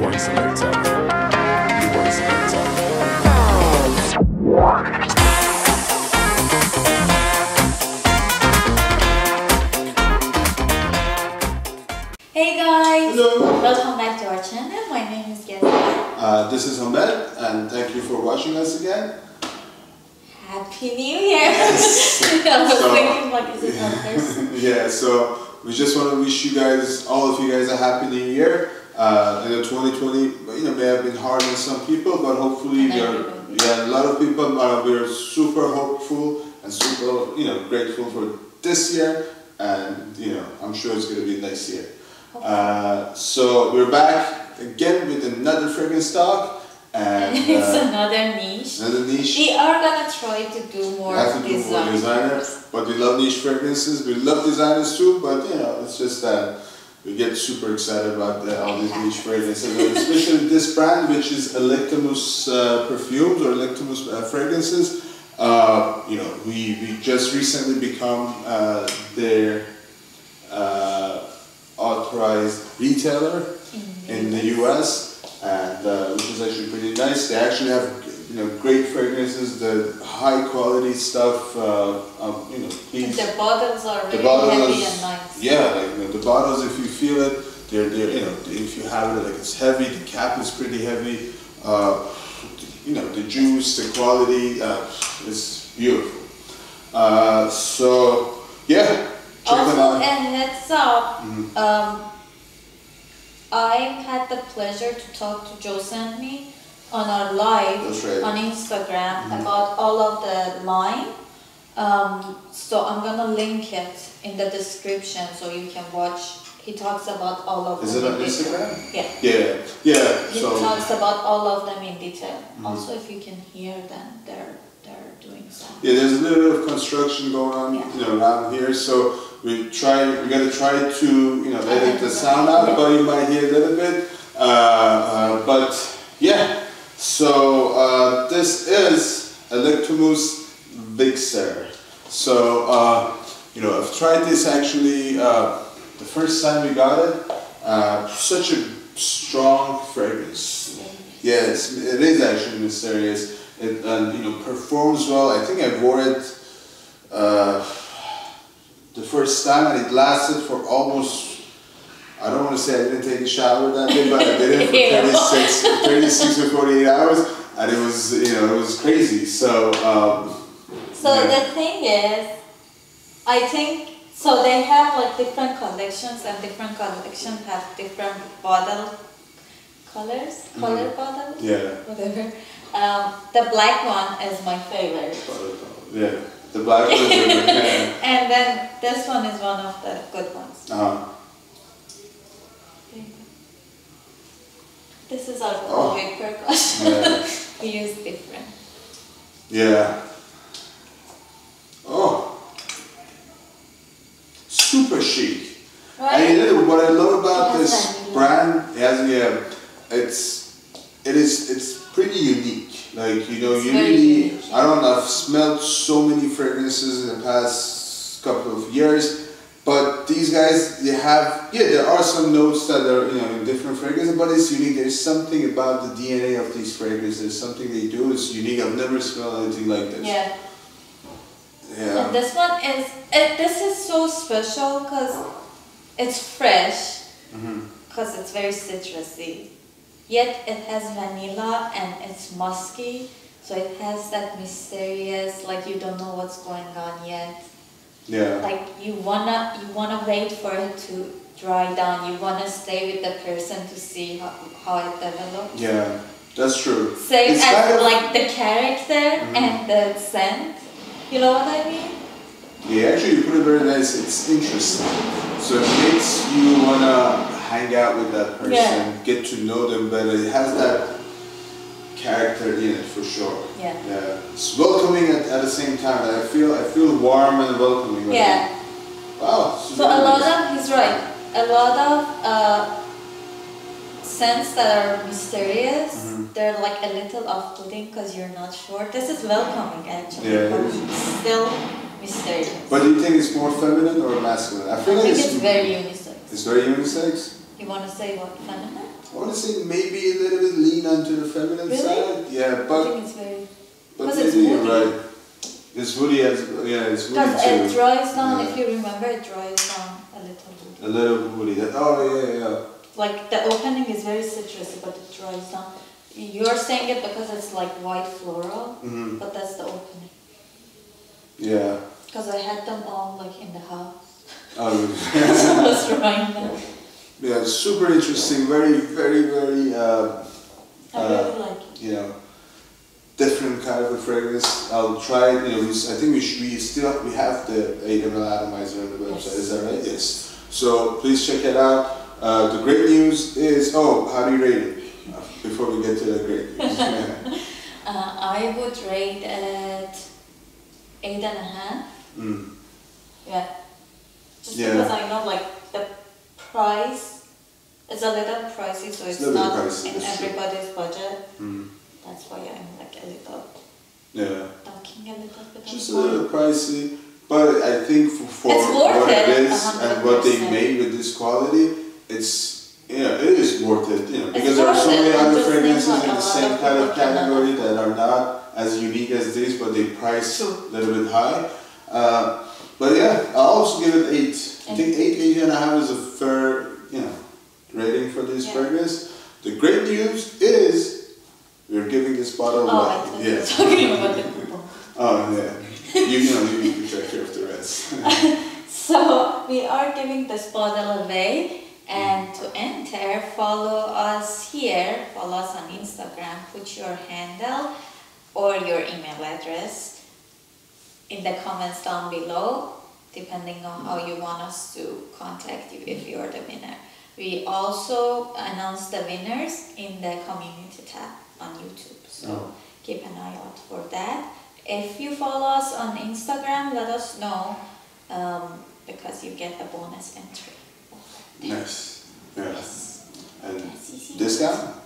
Leroy Selector. Leroy Selector. Hey guys! Hello. Welcome back to our channel. My name is Gezda. Uh, this is Ahmed, and thank you for watching us again. Happy New Year! Yes. I was So- thinking like, is it on yeah, so we just want to wish you guys, all of you guys, a happy new year. Uh, know, 2020, you know, may have been hard on some people, but hopefully we are, yeah, a lot of people, uh, we're super hopeful and super, you know, grateful for this year, and you know, I'm sure it's going to be a nice year. Uh, so we're back again with another fragrance talk, and it's uh, another niche. another niche. We are gonna try to do more We have to do more design. designer, but we love niche fragrances. We love designers too, but you know, it's just that we get super excited about the, all these niche fragrances, especially this brand, which is Electimuss uh, perfumes or Electimuss uh, fragrances. Uh, you know, we, we just recently become uh, their uh, authorized retailer in the US, and uh, which is actually pretty nice. They actually have you know great fragrances, the high quality stuff. Uh, um, you know. The bottles are The bottles, heavy and nice. yeah, like you know, the bottles. If you feel it, they're, they're you know, if you have it, like it's heavy. The cap is pretty heavy. Uh, you know, the juice, the quality uh, is beautiful. Uh, so yeah, check them Also, out. a heads up, Mhm. um, I had the pleasure to talk to Joe Scent Me on our live right. on Instagram Mhm. about all of the line. Um, so I'm gonna link it in the description so you can watch. He talks about all of Is them it on. Instagram? Yeah. Yeah, yeah. He So talks about all of them in detail. Mhm. Also, if you can hear them, they're they're doing some. Yeah, there's a little bit of construction going on, Yeah. you know, around here. So we try, we gotta try to, you know, edit the sound out, but you might hear a little bit. Uh, uh, but yeah, so uh, this is Electimuss Vixere. So uh, you know, I've tried this actually uh, the first time we got it. Uh, such a strong fragrance. Yes, it is actually mysterious. It and you know performs well. I think I wore it uh, the first time and it lasted for almost. I don't want to say I didn't take a shower that day, but I did it for 36, 36 or 48 hours, and it was you know it was crazy. So um, So Yeah. the thing is, I think so they have like different collections and different collections have different bottle colors, color bottles, Mm-hmm. yeah, whatever. Um, the black one is my favorite, yeah, the black one. is really- yeah. and then this one is one of the good ones. Uh-huh. This is our Oh. COVID. Yeah. we use different. Yeah. Oh. Super chic. Right? And you know, what I love about this brand, it has yeah, it's it is it's pretty unique. Like you know, It's you really unique. I don't know. I've smelled so many fragrances in the past couple of years, but these guys they have yeah, there are some notes that are you know in different fragrances, but it's unique. There's something about the DNA of these fragrances. There's something they do. It's unique. I've never smelled anything like this. Yeah. Yeah. And this one is, it, this is so special because it's fresh, mm-hmm. because it's very citrusy. Yet it has vanilla and it's musky, so it has that mysterious, like you don't know what's going on yet. Yeah. Like you wanna, you wanna wait for it to dry down. You wanna stay with the person to see how, how it develops. Yeah. That's true. Same It's as kind of- like the character Mhm. and the scent. You know what I mean? Yeah, actually, you put it very nice. It's interesting. So it makes you wanna hang out with that person, Yeah. get to know them better. It has that character in it for sure. Yeah. Yeah. It's welcoming at, at the same time. I feel I feel warm and welcoming. Yeah. Wow. this is So a lot nice. of he's right. A lot of uh, scents that are mysterious. Mhm. They're like a little off-putting because you're not sure. This is welcoming actually, Yeah, but still mysterious. But do you think it's more feminine or masculine? I I like think it's, it's very unisex. It's very unisex. You want to say what feminine? I want to say maybe a little bit lean onto the feminine Really? side. Yeah, I but think it's very but 'cause it's maybe you're right. It's woody as yeah, it's woody because it dries down. Yeah. If you remember, it dries down a little bit. A little woody. That, oh yeah, yeah. Like the opening is very citrusy, but it dries down. You're saying it because it's like white floral, hmm but that's the opening. Yeah. Because I had them all like in the house. Oh, so I was drying them. Yeah. Super interesting. Very, very, very. Uh, I Uh, really like it. you know, different kind of a fragrance. I'll try it. You know, I think we should, we still we have the 8 ml atomizer on the website. Is that right? Yes. So please check it out. Uh, the great news is oh, how do you rate it? Before we get to the great news. Yeah. Uh, I would rate it eight and a half. Mm. Yeah. Just Yeah. because I know like the price is a little pricey, so It's it's, a little bit not pricey, in that's true. everybody's budget. Mm. That's why I'm like a little Yeah. ducking a little bit. Just a little pricey, but I think for, for what it it, is and what they made with this quality, it's yeah, it is worth it. You know, because there are so many other fragrances like in the same kind of category that are not as unique as this, but they price a little bit high. Uh, but yeah, I'll also give it eight. I think eight, eight and a half is a fair, you know, rating for this Yeah. fragrance. The great news is we're giving this bottle Oh, away. you talking about the coupon. Oh yeah. you, you know, you, you take care of the rest. So we are giving this bottle away and to enter follow us here, follow us on Instagram, put your handle or your email address in the comments down below depending on how you want us to contact you if you're the winner. We also announce the winners in the community tab on YouTube. So Oh. keep an eye out for that. If you follow us on Instagram, let us know um, because you get a bonus entry. nice. Yeah. Yes. And easy. discount?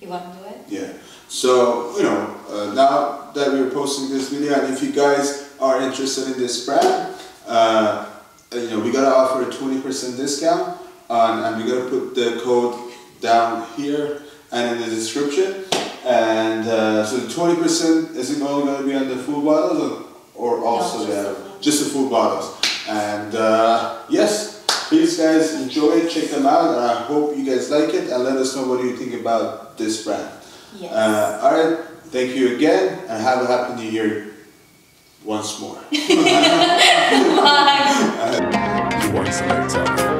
You want to do it? Yeah. So, you know, uh, now that we're posting this video, and if you guys are interested in this brand, uh, you know, we gotta offer a 20% discount, on, and we gotta put the code down here and in the description. And uh, so the 20% isn't only gonna be on the full bottles, or, or also just the, just the full bottles. And uh, yes, please guys enjoy it, check them out, and I hope you guys like it, and let us know what you think about this brand. Yes. Uh, all right, thank you again, and have a happy new year once more. Bye. You want selector.